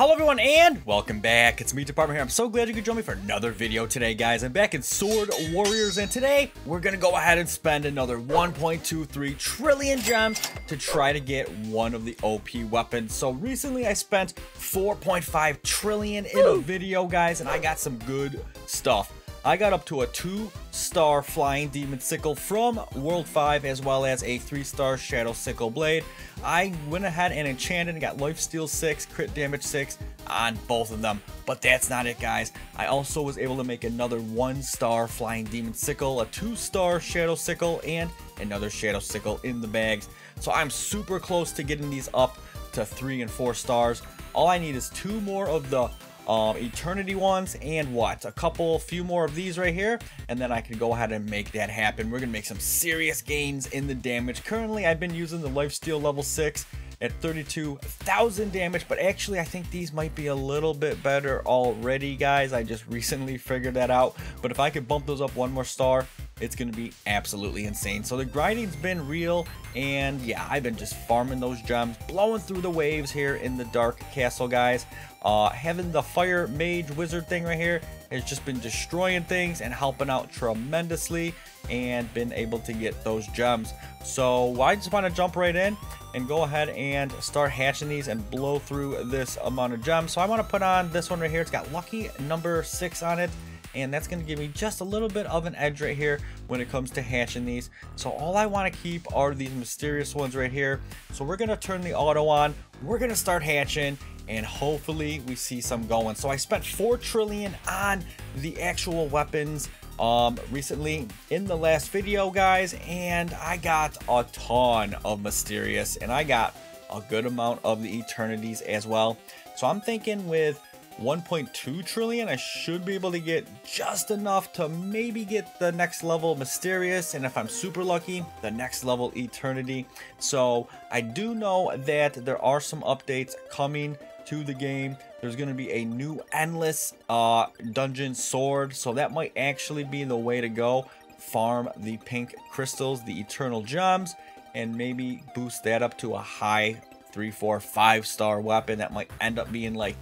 Hello everyone and welcome back. It's me, Meatdept here. I'm so glad you could join me for another video today, guys. I'm back in Sword Warriors and today we're going to go ahead and spend another 1.23 trillion gems to try to get one of the OP weapons. So recently I spent 4.5 trillion in a video, guys, and I got some good stuff. I got up to a 2-star Flying Demon Sickle from World 5 as well as a 3-star Shadow Sickle Blade. I went ahead and enchanted and got Lifesteal 6, Crit Damage 6 on both of them. But that's not it guys. I also was able to make another 1-star Flying Demon Sickle, a 2-star Shadow Sickle, and another Shadow Sickle in the bags. So I'm super close to getting these up to 3 and 4 stars. All I need is two more of the um, eternity ones and what? A couple few more of these right here and then I can go ahead and make that happen. We're gonna make some serious gains in the damage. Currently I've been using the lifesteal level 6 at 32,000 damage, but actually I think these might be a little bit better already, guys. I just recently figured that out, but if I could bump those up one more star, it's going to be absolutely insane. So the grinding's been real, and yeah, I've been just farming those gems, blowing through the waves here in the Dark Castle, guys. Uh, having the Fire Mage Wizard thing right here has just been destroying things and helping out tremendously and been able to get those gems. So I just want to jump right in and go ahead and start hatching these and blow through this amount of gems. So I want to put on this one right here. It's got lucky number six on it and that's going to give me just a little bit of an edge right here when it comes to hatching these. So all I want to keep are these mysterious ones right here. So we're going to turn the auto on. We're going to start hatching and hopefully we see some going. So I spent 4 trillion on the actual weapons um, recently in the last video, guys, and I got a ton of Mysterious, and I got a good amount of the Eternities as well. So I'm thinking with 1.2 trillion, I should be able to get just enough to maybe get the next level Mysterious, and if I'm super lucky, the next level Eternity. So I do know that there are some updates coming to the game. There's going to be a new endless uh, dungeon sword, so that might actually be the way to go. Farm the pink crystals, the eternal gems, and maybe boost that up to a high 3, 4, 5 star weapon that might end up being like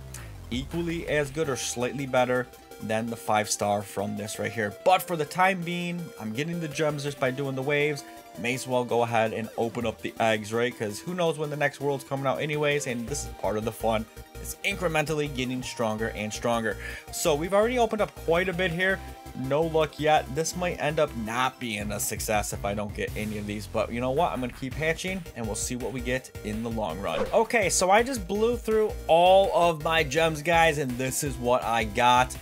equally as good or slightly better than the 5 star from this right here. But for the time being, I'm getting the gems just by doing the waves may as well go ahead and open up the eggs, right? Because who knows when the next world's coming out anyways, and this is part of the fun. It's incrementally getting stronger and stronger. So we've already opened up quite a bit here. No luck yet. This might end up not being a success if I don't get any of these. But you know what? I'm going to keep hatching and we'll see what we get in the long run. Okay, so I just blew through all of my gems, guys, and this is what I got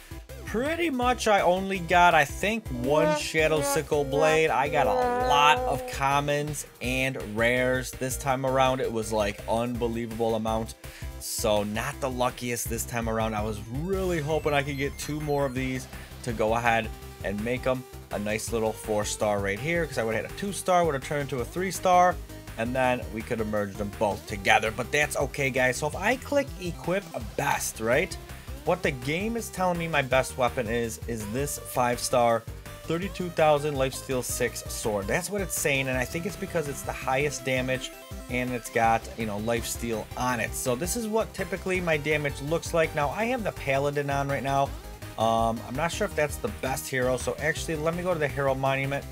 pretty much I only got, I think, one Shadow Sickle Blade. I got a lot of commons and rares. This time around, it was like unbelievable amount. So not the luckiest this time around. I was really hoping I could get two more of these to go ahead and make them a nice little four star right here because I would have had a two star, would have turned into a three star and then we could have merged them both together. But that's okay, guys. So if I click equip best, right? What the game is telling me my best weapon is, is this 5-star 32,000 lifesteal 6 sword. That's what it's saying, and I think it's because it's the highest damage and it's got, you know, lifesteal on it. So this is what typically my damage looks like. Now, I have the Paladin on right now. Um, I'm not sure if that's the best hero, so actually, let me go to the Hero Monument.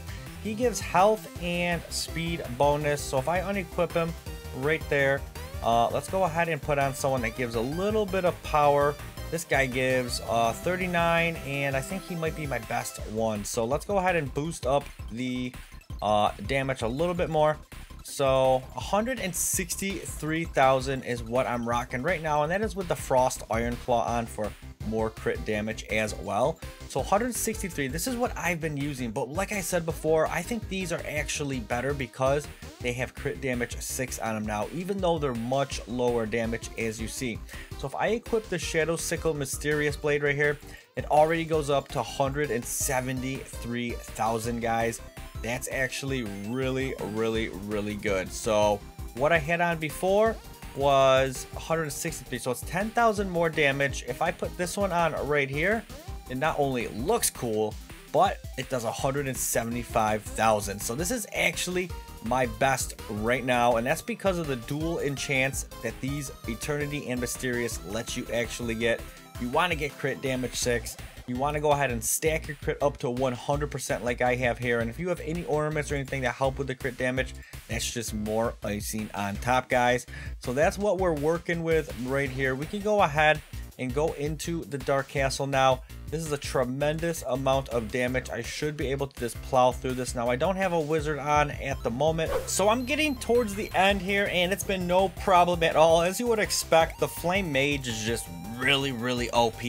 He gives health and speed bonus, so if I unequip him right there, uh, let's go ahead and put on someone that gives a little bit of power this guy gives uh, 39, and I think he might be my best one. So let's go ahead and boost up the uh, damage a little bit more. So 163,000 is what I'm rocking right now, and that is with the Frost Iron Claw on for more crit damage as well. So 163, this is what I've been using, but like I said before, I think these are actually better because they have crit damage 6 on them now, even though they're much lower damage as you see. So if I equip the Shadow Sickle Mysterious Blade right here, it already goes up to 173,000 guys. That's actually really, really, really good. So what I had on before was 163, so it's 10,000 more damage. If I put this one on right here, it not only looks cool, but it does 175,000. So this is actually my best right now, and that's because of the dual enchants that these Eternity and Mysterious let you actually get. You want to get crit damage 6, you want to go ahead and stack your crit up to 100% like I have here. And if you have any ornaments or anything that help with the crit damage, that's just more icing on top, guys. So that's what we're working with right here. We can go ahead and go into the Dark Castle now. This is a tremendous amount of damage. I should be able to just plow through this. Now, I don't have a wizard on at the moment, so I'm getting towards the end here, and it's been no problem at all. As you would expect, the Flame Mage is just really, really OP.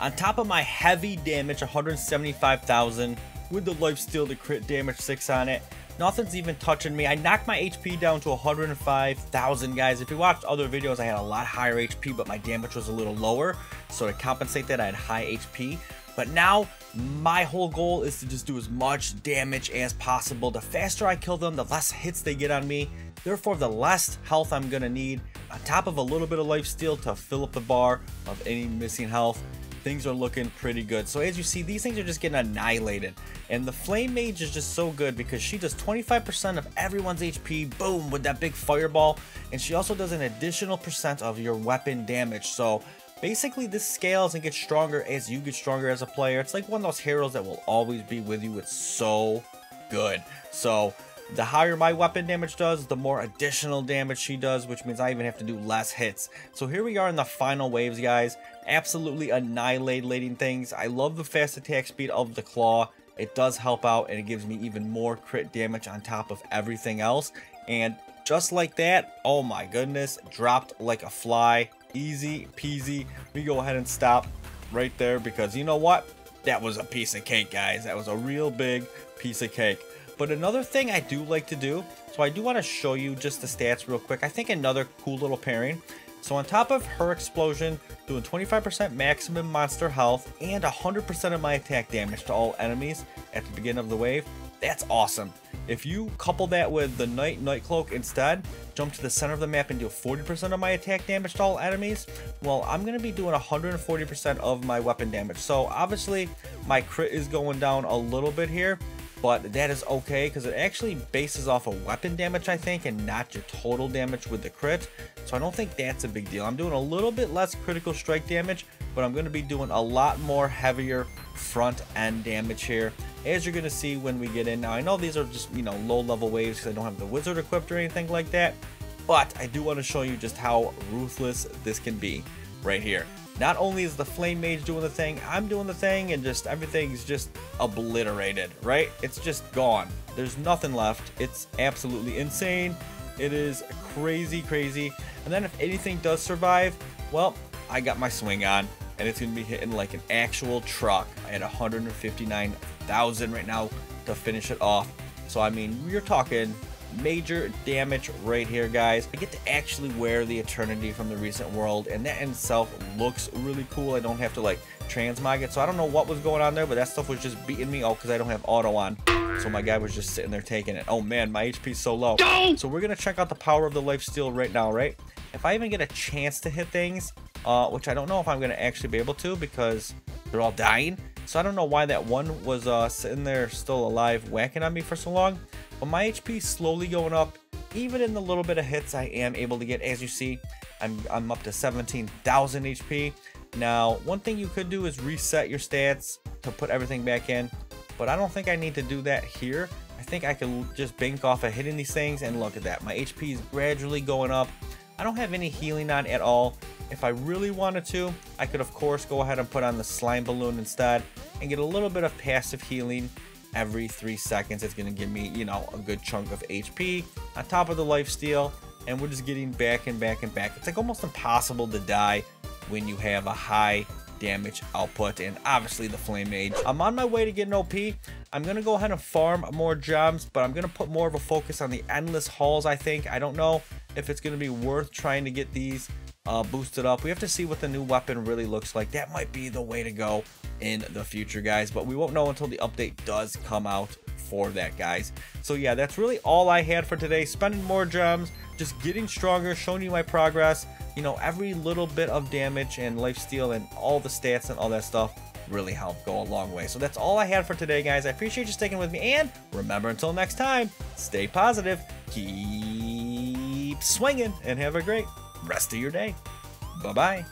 On top of my heavy damage, 175,000, with the lifesteal, the crit damage 6 on it, nothing's even touching me. I knocked my HP down to 105,000, guys. If you watched other videos, I had a lot higher HP, but my damage was a little lower. So to compensate that, I had high HP. But now, my whole goal is to just do as much damage as possible. The faster I kill them, the less hits they get on me. Therefore, the less health I'm going to need, on top of a little bit of life steal to fill up the bar of any missing health things are looking pretty good. So as you see, these things are just getting annihilated. And the Flame Mage is just so good because she does 25% of everyone's HP, boom, with that big fireball. And she also does an additional percent of your weapon damage. So basically this scales and gets stronger as you get stronger as a player. It's like one of those heroes that will always be with you. It's so good. So the higher my weapon damage does, the more additional damage she does, which means I even have to do less hits. So here we are in the final waves, guys absolutely annihilating things. I love the fast attack speed of the claw. It does help out and it gives me even more crit damage on top of everything else. And just like that, oh my goodness, dropped like a fly. Easy peasy. We go ahead and stop right there because you know what? That was a piece of cake, guys. That was a real big piece of cake. But another thing I do like to do, so I do want to show you just the stats real quick. I think another cool little pairing so on top of her explosion, doing 25% maximum monster health and 100% of my attack damage to all enemies at the beginning of the wave, that's awesome. If you couple that with the Night Night Cloak instead, jump to the center of the map and do 40% of my attack damage to all enemies, well, I'm going to be doing 140% of my weapon damage. So obviously, my crit is going down a little bit here, but that is okay because it actually bases off of weapon damage, I think, and not your total damage with the crit. So I don't think that's a big deal. I'm doing a little bit less critical strike damage, but I'm going to be doing a lot more heavier front end damage here, as you're going to see when we get in. Now, I know these are just, you know, low level waves because I don't have the wizard equipped or anything like that, but I do want to show you just how ruthless this can be right here. Not only is the Flame Mage doing the thing, I'm doing the thing, and just everything's just obliterated, right? It's just gone. There's nothing left. It's absolutely insane. It is crazy, crazy. And then if anything does survive, well, I got my swing on, and it's going to be hitting like an actual truck at 159,000 right now to finish it off. So, I mean, we're talking major damage right here, guys. I get to actually wear the Eternity from the recent world, and that in itself looks really cool. I don't have to, like, transmog it, so I don't know what was going on there, but that stuff was just beating me. Oh, because I don't have auto on. So my guy was just sitting there taking it. Oh, man, my HP's so low. So we're going to check out the power of the life steal right now, right? If I even get a chance to hit things, uh, which I don't know if I'm going to actually be able to because they're all dying. So I don't know why that one was uh, sitting there still alive whacking on me for so long. But my HP is slowly going up. Even in the little bit of hits I am able to get, as you see, I'm, I'm up to 17,000 HP. Now, one thing you could do is reset your stats to put everything back in, but I don't think I need to do that here. I think I can just bank off of hitting these things, and look at that. My HP is gradually going up. I don't have any healing on at all. If I really wanted to, I could of course go ahead and put on the slime balloon instead and get a little bit of passive healing every three seconds. It's going to give me, you know, a good chunk of HP on top of the life steal. And we're just getting back and back and back. It's like almost impossible to die when you have a high damage output and obviously the flame mage i'm on my way to getting op i'm gonna go ahead and farm more gems but i'm gonna put more of a focus on the endless halls i think i don't know if it's gonna be worth trying to get these uh, boosted up we have to see what the new weapon really looks like that might be the way to go in the future, guys. But we won't know until the update does come out for that, guys. So yeah, that's really all I had for today. Spending more gems, just getting stronger, showing you my progress. You know, every little bit of damage and life steal and all the stats and all that stuff really help go a long way. So that's all I had for today, guys. I appreciate you sticking with me. And remember, until next time, stay positive, keep swinging, and have a great rest of your day. Bye bye.